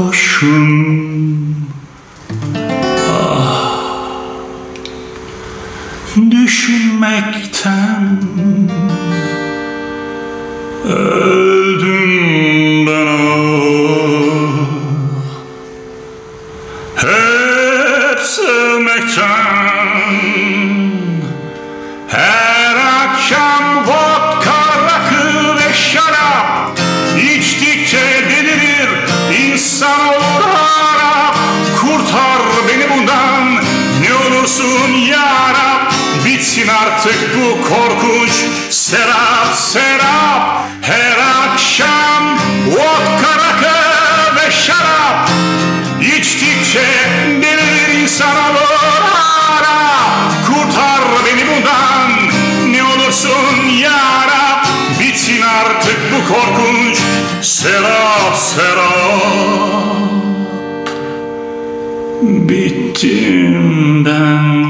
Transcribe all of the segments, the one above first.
sarhoşum Ah. Düşünmekten Öldüm serap Her akşam vodka, rakı ve şarap. İçtikçe delirir insan olur harap Kurtar beni bundan. Ne olursun yarab Bitsin artık bu korkunç serap serap. Bittim ben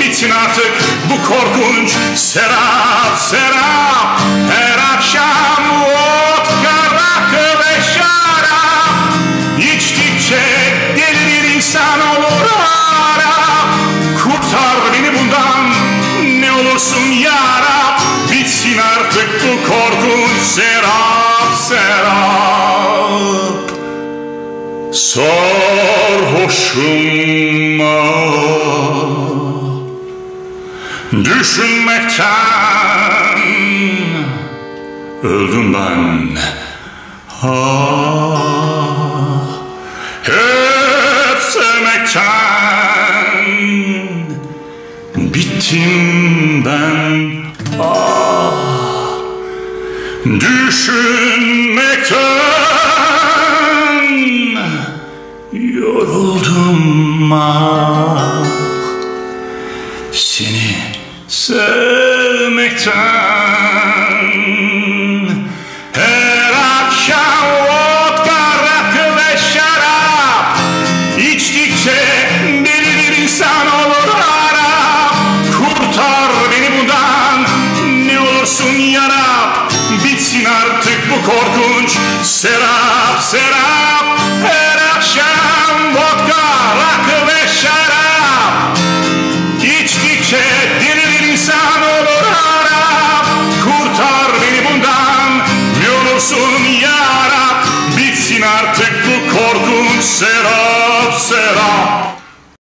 Bitsin artık bu korkunç serap serap. Her akşam vodka, rakı ve şarap. İçtikçe delirir insan olur harap Kurtar beni bundan ne olursun yarab. Bitsin artık bu korkunç serap serap. Sarhoşum ah, Düşünmekten Öldüm ben. Ah, Hep sevmekten Bittim ben. Ah, Düşünmekten Yoruldum ah sevmekten Her akşam vodka, rakı delirir insan olur harap Kurtar beni bundan ne olursun yarab Bitsin artık bu korkunç serap serap. Akşam Set up, Set up.